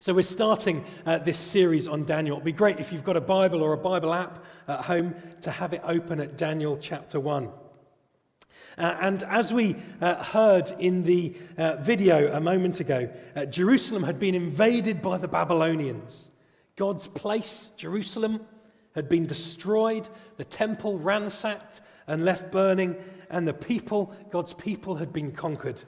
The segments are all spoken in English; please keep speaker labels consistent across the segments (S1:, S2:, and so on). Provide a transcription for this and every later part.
S1: So, we're starting uh, this series on Daniel. It'd be great if you've got a Bible or a Bible app at home to have it open at Daniel chapter 1. Uh, and as we uh, heard in the uh, video a moment ago, uh, Jerusalem had been invaded by the Babylonians. God's place, Jerusalem, had been destroyed, the temple ransacked and left burning, and the people, God's people, had been conquered.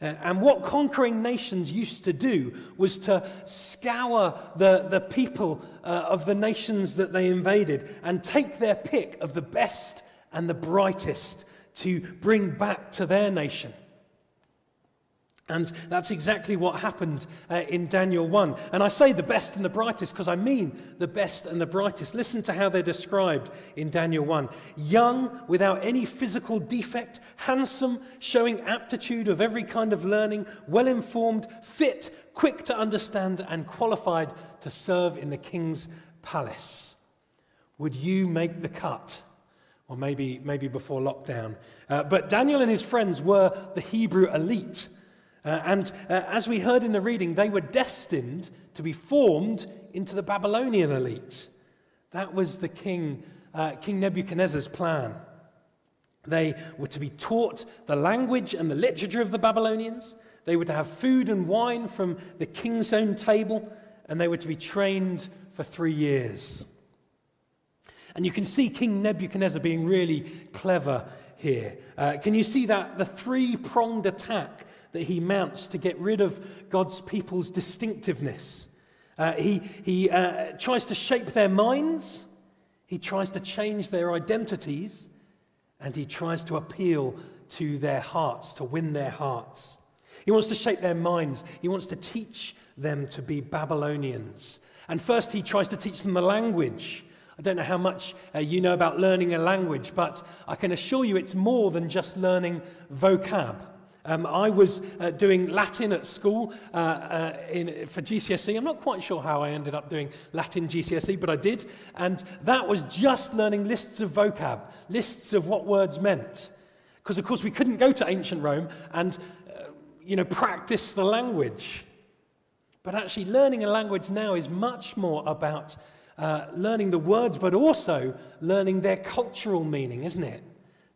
S1: Uh, and what conquering nations used to do was to scour the, the people uh, of the nations that they invaded and take their pick of the best and the brightest to bring back to their nation. And that's exactly what happened uh, in Daniel 1. And I say the best and the brightest because I mean the best and the brightest. Listen to how they're described in Daniel 1. Young, without any physical defect, handsome, showing aptitude of every kind of learning, well informed, fit, quick to understand, and qualified to serve in the king's palace. Would you make the cut? Or maybe, maybe before lockdown. Uh, but Daniel and his friends were the Hebrew elite. Uh, and uh, as we heard in the reading, they were destined to be formed into the Babylonian elite. That was the king, uh, King Nebuchadnezzar's plan. They were to be taught the language and the literature of the Babylonians. They were to have food and wine from the king's own table, and they were to be trained for three years. And you can see King Nebuchadnezzar being really clever here. Uh, can you see that? The three pronged attack that he mounts to get rid of God's people's distinctiveness. Uh, he he uh, tries to shape their minds, he tries to change their identities, and he tries to appeal to their hearts, to win their hearts. He wants to shape their minds, he wants to teach them to be Babylonians. And first, he tries to teach them the language. I don't know how much uh, you know about learning a language, but I can assure you it's more than just learning vocab. Um, I was uh, doing Latin at school uh, uh, in, for GCSE. I'm not quite sure how I ended up doing Latin GCSE, but I did. And that was just learning lists of vocab, lists of what words meant. Because, of course, we couldn't go to ancient Rome and, uh, you know, practice the language. But actually, learning a language now is much more about uh, learning the words, but also learning their cultural meaning, isn't it?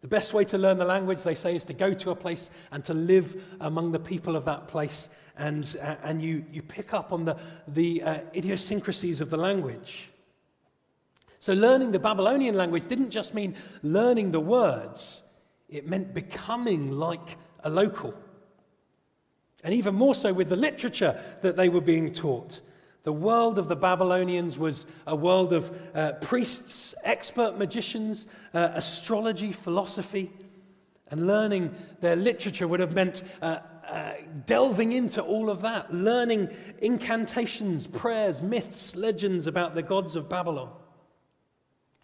S1: The best way to learn the language, they say, is to go to a place and to live among the people of that place. And, uh, and you, you pick up on the, the uh, idiosyncrasies of the language. So, learning the Babylonian language didn't just mean learning the words, it meant becoming like a local. And even more so with the literature that they were being taught. The world of the Babylonians was a world of uh, priests, expert magicians, uh, astrology, philosophy, and learning their literature would have meant uh, uh, delving into all of that, learning incantations, prayers, myths, legends about the gods of Babylon.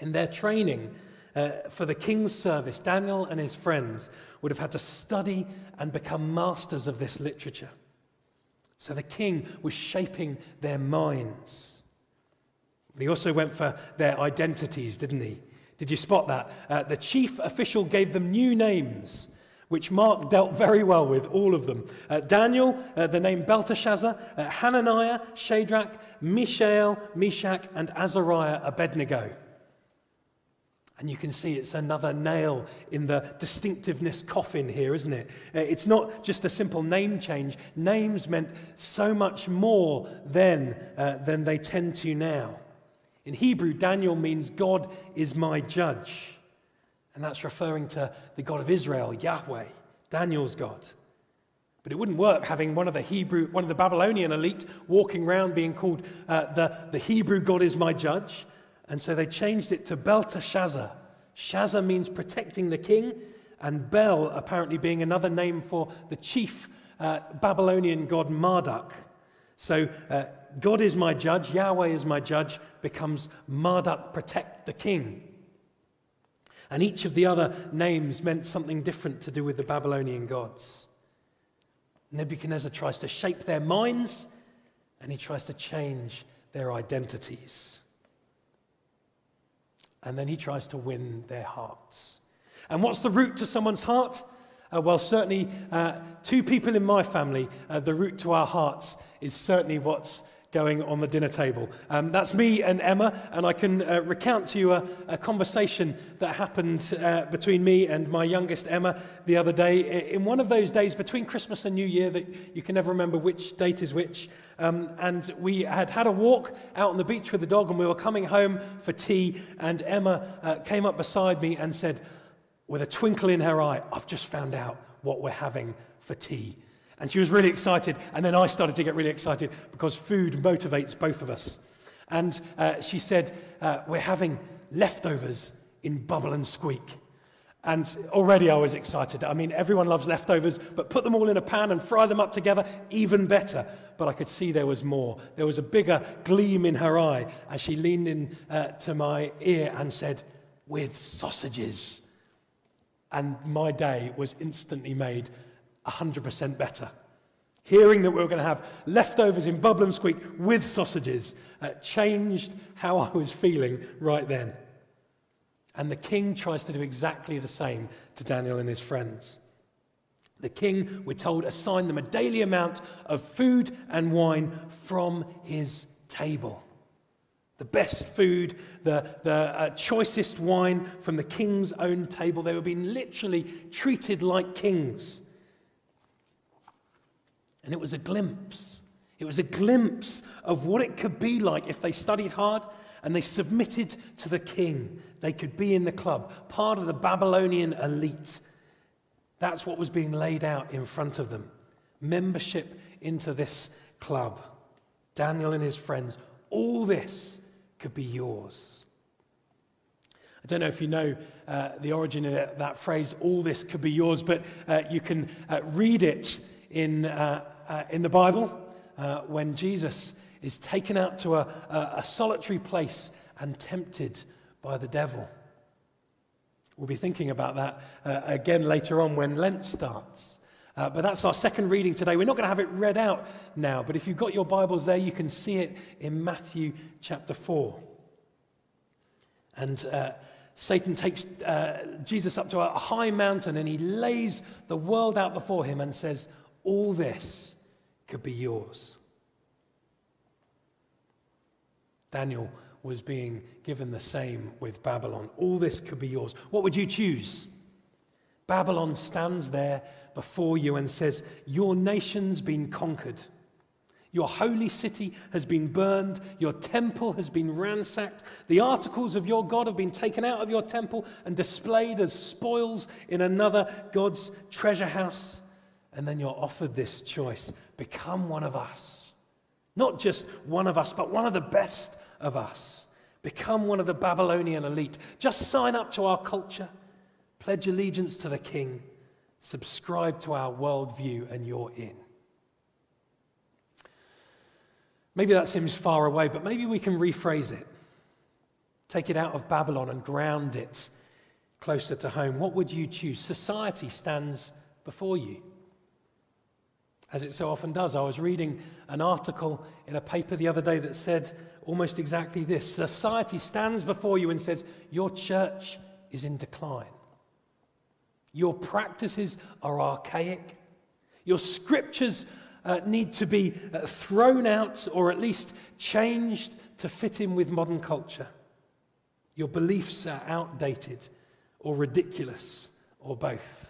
S1: In their training uh, for the king's service, Daniel and his friends would have had to study and become masters of this literature. So the king was shaping their minds. He also went for their identities, didn't he? Did you spot that? Uh, the chief official gave them new names, which Mark dealt very well with, all of them. Uh, Daniel, uh, the name Belteshazzar, uh, Hananiah, Shadrach, Mishael, Meshach, and Azariah, Abednego. And you can see it's another nail in the distinctiveness coffin here, isn't it? Uh, it's not just a simple name change. Names meant so much more then uh, than they tend to now. In Hebrew, Daniel means God is my judge. And that's referring to the God of Israel, Yahweh, Daniel's God. But it wouldn't work having one of the Hebrew, one of the Babylonian elite walking around being called uh, the, the Hebrew God is my judge. And so they changed it to Belteshazzar. Shazzar means protecting the king, and Bel apparently being another name for the chief uh, Babylonian god Marduk. So uh, God is my judge, Yahweh is my judge, becomes Marduk, protect the king. And each of the other names meant something different to do with the Babylonian gods. Nebuchadnezzar tries to shape their minds and he tries to change their identities and then he tries to win their hearts. And what's the route to someone's heart? Uh, well, certainly, uh, two people in my family, uh, the route to our hearts is certainly what's going on the dinner table. Um, that's me and Emma, and I can uh, recount to you a, a conversation that happened uh, between me and my youngest Emma the other day. In one of those days between Christmas and New Year, that you can never remember which date is which, um, and we had had a walk out on the beach with the dog, and we were coming home for tea, and Emma uh, came up beside me and said, with a twinkle in her eye, I've just found out what we're having for tea. And she was really excited. And then I started to get really excited because food motivates both of us. And uh, she said, uh, We're having leftovers in bubble and squeak. And already I was excited. I mean, everyone loves leftovers, but put them all in a pan and fry them up together, even better. But I could see there was more. There was a bigger gleam in her eye as she leaned in uh, to my ear and said, With sausages. And my day was instantly made 100% better. Hearing that we were going to have leftovers in Bubble and Squeak with sausages uh, changed how I was feeling right then. And the king tries to do exactly the same to Daniel and his friends. The king, we're told, assigned them a daily amount of food and wine from his table. The best food, the, the uh, choicest wine from the king's own table. They were being literally treated like kings. And it was a glimpse. It was a glimpse of what it could be like if they studied hard and they submitted to the king. They could be in the club, part of the Babylonian elite. That's what was being laid out in front of them membership into this club. Daniel and his friends, all this could be yours. I don't know if you know uh, the origin of that, that, phrase, all this could be yours, but uh, you can uh, read it in, uh, in the Bible uh, when Jesus is taken out to a, a, a solitary place and tempted by the devil. We'll be thinking about that uh, again later on when Lent starts. Uh, but that's our second reading today. We're not going to have it read out now, but if you've got your Bibles there, you can see it in Matthew chapter 4. And uh, Satan takes uh, Jesus up to a high mountain and he lays the world out before him and says, all this could be yours. Daniel was being given the same with Babylon. All this could be yours. What would you choose? Babylon stands there before you and says, Your nation's been conquered. Your holy city has been burned. Your temple has been ransacked. The articles of your God have been taken out of your temple and displayed as spoils in another God's treasure house. And then you're offered this choice become one of us. Not just one of us, but one of the best of us. Become one of the Babylonian elite. Just sign up to our culture, pledge allegiance to the king, subscribe to our worldview, and you're in. Maybe that seems far away, but maybe we can rephrase it. Take it out of Babylon and ground it closer to home. What would you choose? Society stands before you as it so often does. I was reading an article in a paper the other day that said almost exactly this Society stands before you and says, Your church is in decline. Your practices are archaic. Your scriptures uh, need to be uh, thrown out or at least changed to fit in with modern culture. Your beliefs are outdated or ridiculous or both.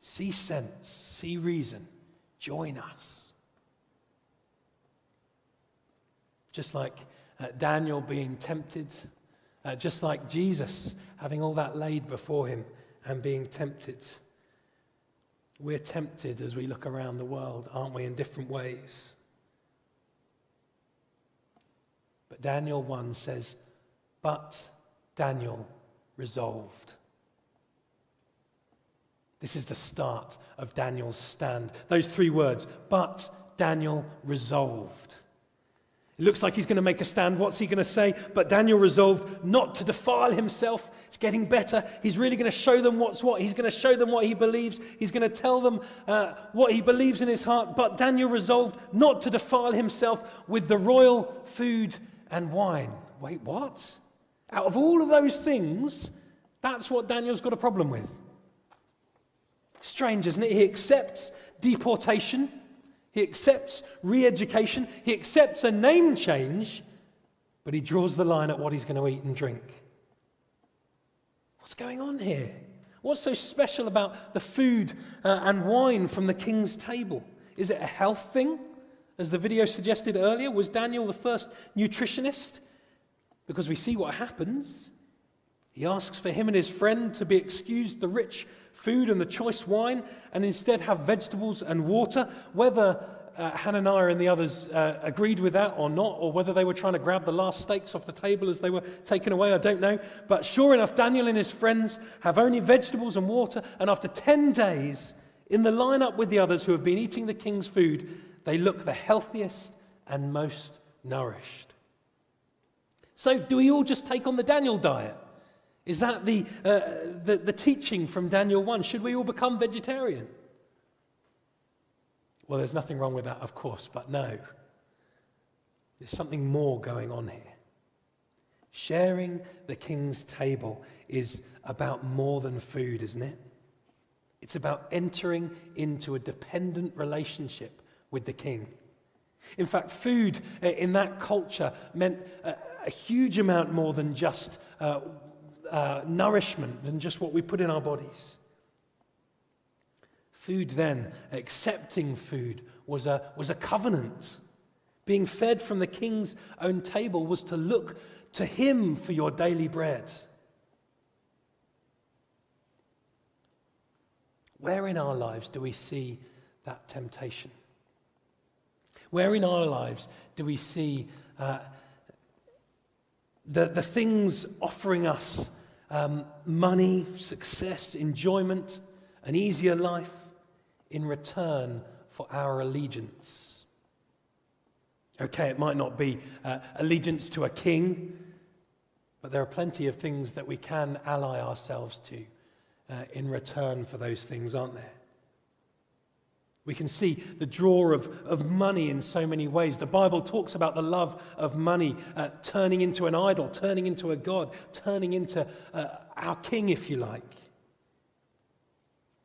S1: See sense, see reason, join us. Just like uh, Daniel being tempted, uh, just like Jesus having all that laid before him and being tempted. We're tempted as we look around the world, aren't we, in different ways? But Daniel 1 says, But Daniel resolved. This is the start of Daniel's stand. Those three words, but Daniel resolved. It looks like he's going to make a stand. What's he going to say? But Daniel resolved not to defile himself. It's getting better. He's really going to show them what's what. He's going to show them what he believes. He's going to tell them uh, what he believes in his heart. But Daniel resolved not to defile himself with the royal food and wine. Wait, what? Out of all of those things, that's what Daniel's got a problem with. Strange, isn't it? He accepts deportation, he accepts re education, he accepts a name change, but he draws the line at what he's going to eat and drink. What's going on here? What's so special about the food uh, and wine from the king's table? Is it a health thing? As the video suggested earlier, was Daniel the first nutritionist? Because we see what happens. He asks for him and his friend to be excused the rich food and the choice wine and instead have vegetables and water. Whether uh, Hananiah and the others uh, agreed with that or not, or whether they were trying to grab the last steaks off the table as they were taken away, I don't know. But sure enough, Daniel and his friends have only vegetables and water, and after 10 days, in the lineup with the others who have been eating the king's food, they look the healthiest and most nourished. So, do we all just take on the Daniel diet? Is that the, uh, the, the teaching from Daniel 1? Should we all become vegetarian? Well, there's nothing wrong with that, of course, but no. There's something more going on here. Sharing the king's table is about more than food, isn't it? It's about entering into a dependent relationship with the king. In fact, food uh, in that culture meant a, a huge amount more than just uh, uh, nourishment than just what we put in our bodies. Food, then, accepting food, was a, was a covenant. Being fed from the king's own table was to look to him for your daily bread. Where in our lives do we see that temptation? Where in our lives do we see uh, the, the things offering us um, money, success, enjoyment, an easier life in return for our allegiance. Okay, it might not be uh, allegiance to a king, but there are plenty of things that we can ally ourselves to uh, in return for those things, aren't there? We can see the draw of, of money in so many ways. The Bible talks about the love of money uh, turning into an idol, turning into a God, turning into uh, our king, if you like.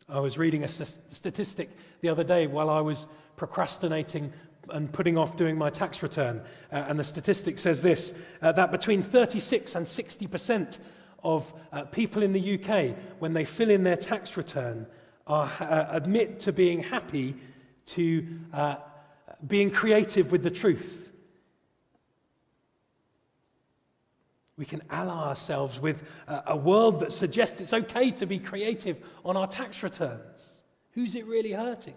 S1: I was reading a statistic the other day while I was procrastinating and putting off doing my tax return. Uh, and the statistic says this uh, that between 36 and 60% of uh, people in the UK, when they fill in their tax return, are, uh, admit to being happy to uh, being creative with the truth. We can ally ourselves with a, a world that suggests it's okay to be creative on our tax returns. Who's it really hurting?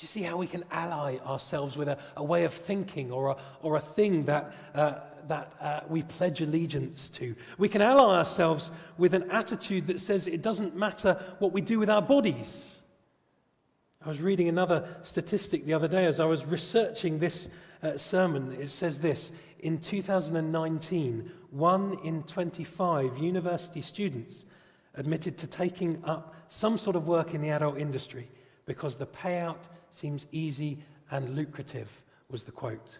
S1: Do you see how we can ally ourselves with a, a way of thinking or a, or a thing that, uh, that uh, we pledge allegiance to? We can ally ourselves with an attitude that says it doesn't matter what we do with our bodies. I was reading another statistic the other day as I was researching this uh, sermon. It says this In 2019, one in 25 university students admitted to taking up some sort of work in the adult industry because the payout seems easy and lucrative, was the quote.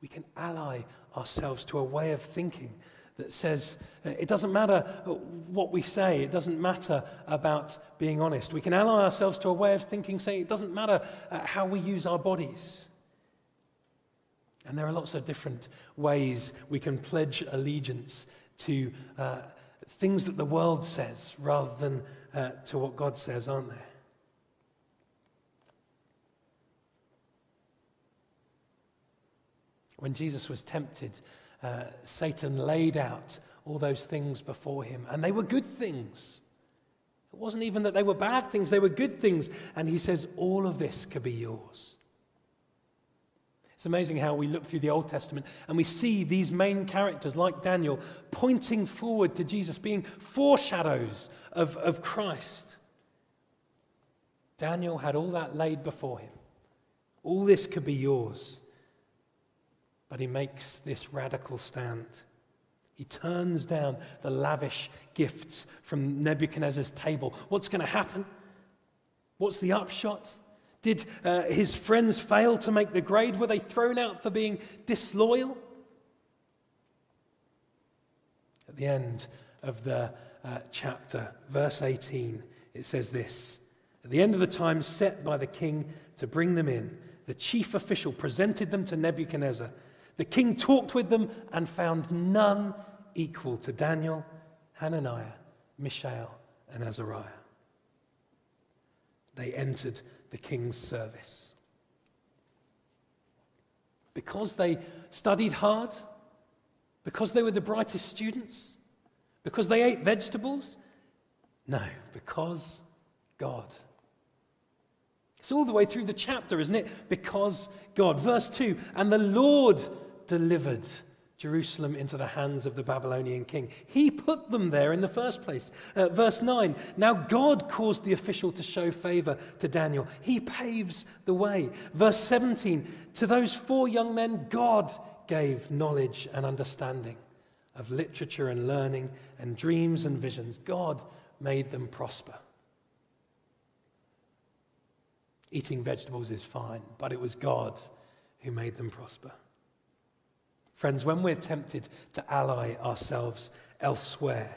S1: We can ally ourselves to a way of thinking that says uh, it doesn't matter what we say, it doesn't matter about being honest. We can ally ourselves to a way of thinking saying it doesn't matter uh, how we use our bodies. And there are lots of different ways we can pledge allegiance to uh, things that the world says rather than uh, to what God says, aren't there? When Jesus was tempted, uh, Satan laid out all those things before him, and they were good things. It wasn't even that they were bad things, they were good things. And he says, All of this could be yours. It's amazing how we look through the Old Testament and we see these main characters, like Daniel, pointing forward to Jesus, being foreshadows of, of Christ. Daniel had all that laid before him. All this could be yours. But he makes this radical stand. He turns down the lavish gifts from Nebuchadnezzar's table. What's going to happen? What's the upshot? Did uh, his friends fail to make the grade? Were they thrown out for being disloyal? at the end of the uh, chapter, verse 18, it says this At the end of the time set by the king to bring them in, the chief official presented them to Nebuchadnezzar. The king talked with them and found none equal to Daniel, Hananiah, Mishael, and Azariah. They entered the king's service. Because they studied hard, because they were the brightest students, because they ate vegetables? No, because God. It's all the way through the chapter, isn't it? Because God. Verse 2 And the Lord delivered Jerusalem into the hands of the Babylonian king. He put them there in the first place. Uh, verse 9 Now God caused the official to show favor to Daniel, he paves the way. Verse 17 To those four young men, God gave knowledge and understanding of literature and learning and dreams and visions. God made them prosper. Eating vegetables is fine, but it was God who made them prosper. Friends, when we're tempted to ally ourselves elsewhere,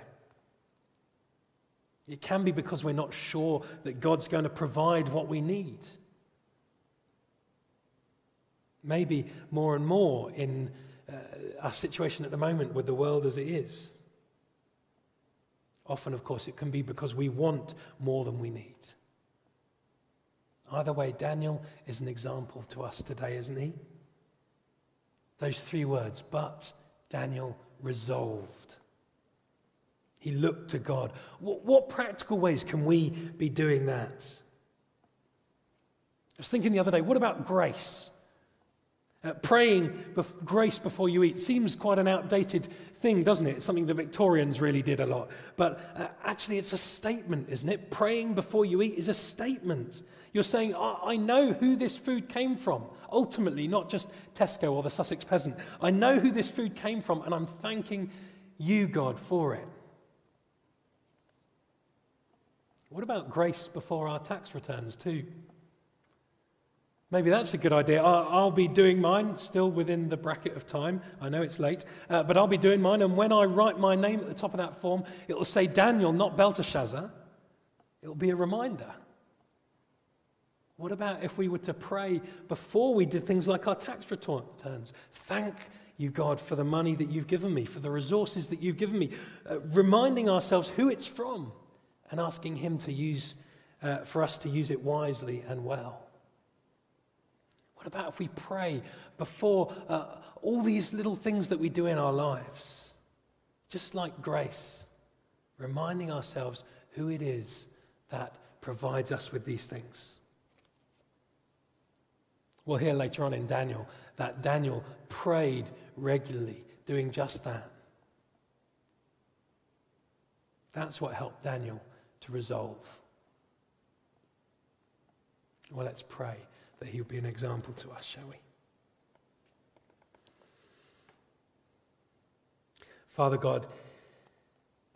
S1: it can be because we're not sure that God's going to provide what we need. Maybe more and more in uh, our situation at the moment with the world as it is. Often, of course, it can be because we want more than we need. Either way, Daniel is an example to us today, isn't he? Those three words, but Daniel resolved. He looked to God. What, what, practical ways can we be doing that? I was thinking the other day, what about grace? Uh, praying bef- grace before you eat seems quite an outdated thing, doesn't it? It's something the Victorians really did a lot. But uh, actually, it's a statement, isn't it? Praying before you eat is a statement. You're saying, I-, I know who this food came from. Ultimately, not just Tesco or the Sussex peasant. I know who this food came from, and I'm thanking you, God, for it. What about grace before our tax returns, too? Maybe that's a good idea. I'll, be doing mine still within the bracket of time. I know it's late, uh, but I'll be doing mine. And when I write my name at the top of that form, it will say Daniel, not Belteshazzar. It'll be a reminder. What about if we were to pray before we did things like our tax returns? Thank you, God, for the money that you've given me, for the resources that you've given me, uh, reminding ourselves who it's from and asking Him to use, uh, for us to use it wisely and well. What about if we pray before uh, all these little things that we do in our lives? Just like grace, reminding ourselves who it is that provides us with these things. We'll hear later on in Daniel that Daniel prayed regularly, doing just that. That's what helped Daniel to resolve. Well, let's pray that he'll be an example to us, shall we? Father God,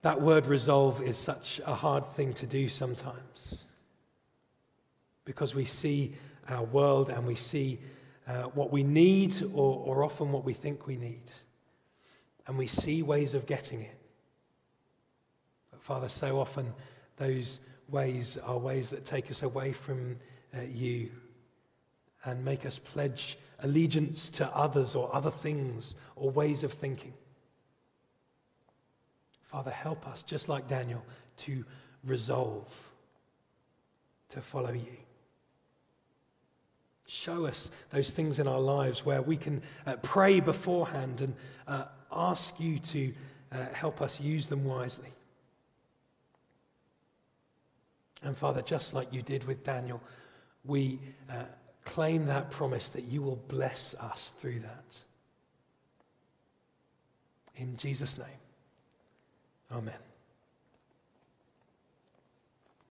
S1: that word resolve is such a hard thing to do sometimes because we see our world and we see uh, what we need or, or often what we think we need. And we see ways of getting it. But Father, so often those ways are ways that take us away from you and make us pledge allegiance to others or other things or ways of thinking. Father, help us, just like Daniel, to resolve to follow you. Show us those things in our lives where we can uh, pray beforehand and uh, ask you to uh, help us use them wisely. And Father, just like you did with Daniel, we uh, claim that promise that you will bless us through that. In Jesus' name, amen.